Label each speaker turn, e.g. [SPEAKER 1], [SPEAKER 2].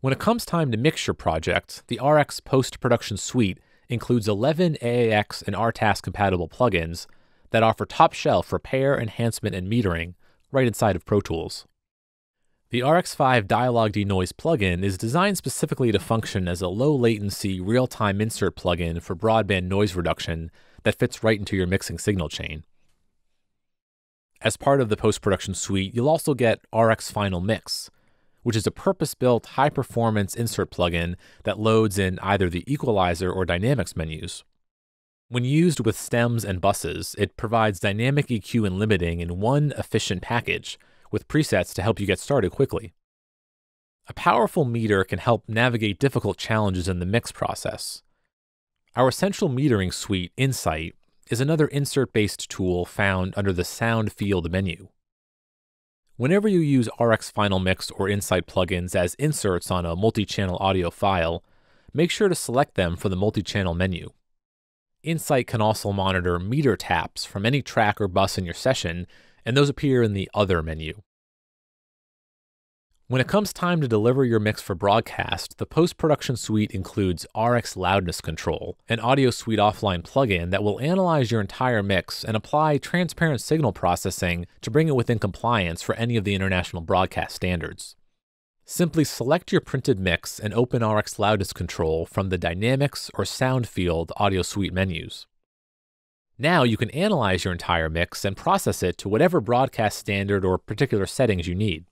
[SPEAKER 1] When it comes time to mix your project, the RX post production suite includes 11 AAX and RTAS compatible plugins that offer top shelf repair, enhancement, and metering right inside of Pro Tools. The RX5 Dialog Denoise plugin is designed specifically to function as a low latency real time insert plugin for broadband noise reduction that fits right into your mixing signal chain. As part of the post production suite, you'll also get RX Final Mix, which is a purpose built high performance insert plugin that loads in either the equalizer or dynamics menus. When used with stems and buses, it provides dynamic EQ and limiting in one efficient package with presets to help you get started quickly. A powerful meter can help navigate difficult challenges in the mix process. Our essential metering suite, Insight, is another insert based tool found under the Sound Field menu. Whenever you use RX Final Mix or Insight plugins as inserts on a multi channel audio file, make sure to select them from the multi channel menu. Insight can also monitor meter taps from any track or bus in your session, and those appear in the Other menu. When it comes time to deliver your mix for broadcast, the post production suite includes RX Loudness Control, an Audio Suite offline plugin that will analyze your entire mix and apply transparent signal processing to bring it within compliance for any of the international broadcast standards. Simply select your printed mix and open RX Loudness Control from the Dynamics or Sound Field Audio Suite menus. Now you can analyze your entire mix and process it to whatever broadcast standard or particular settings you need.